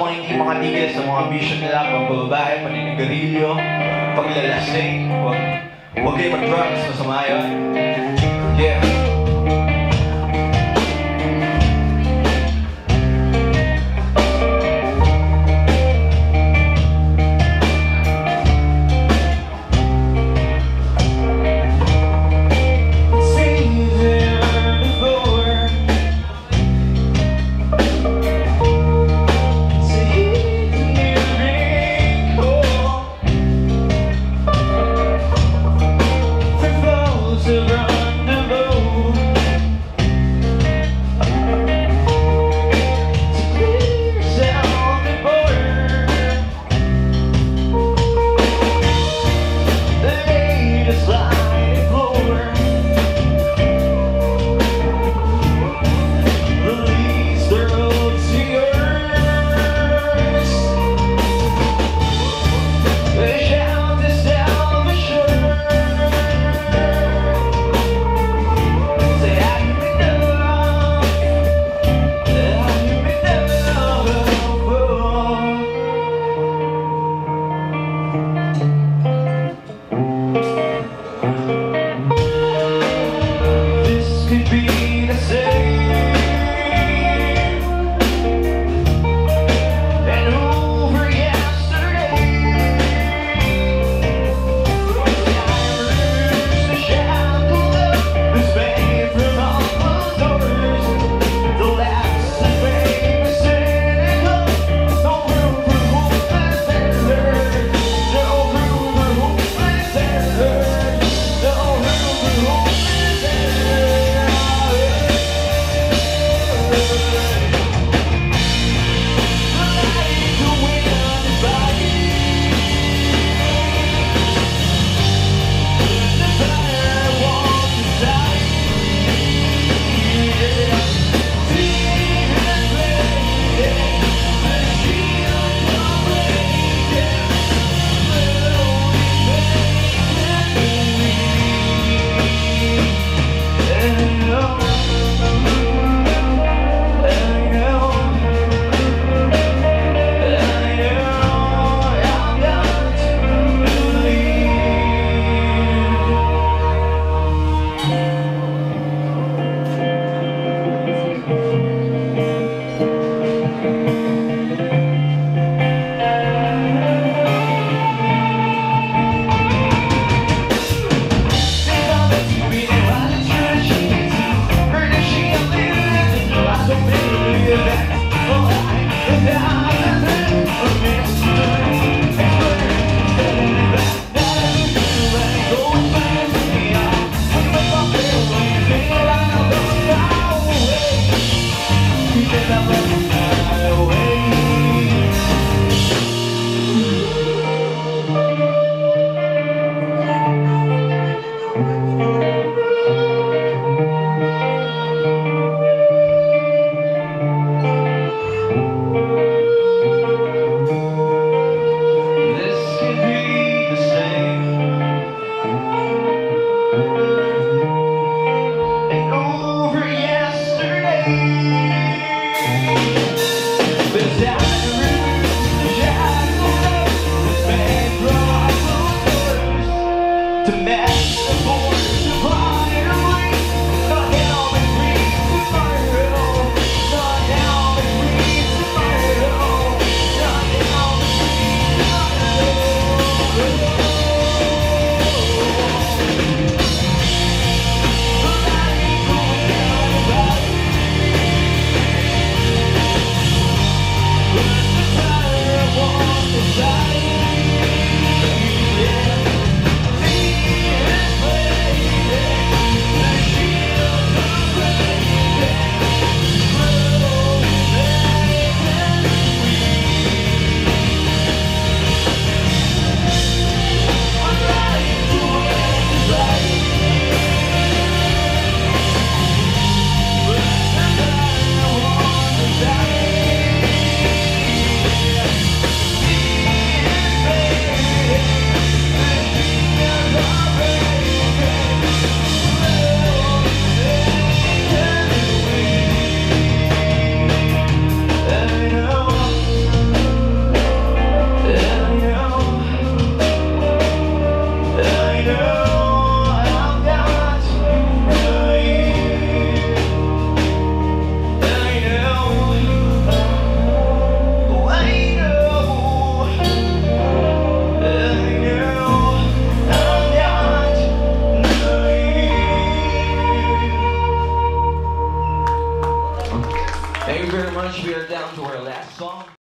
mga hindi sa mga vision nila, pagbababae, paninigarilyo, paglalasing, huwag, huwag kayo mag-drugs, masama yun. Yeah.